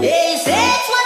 This is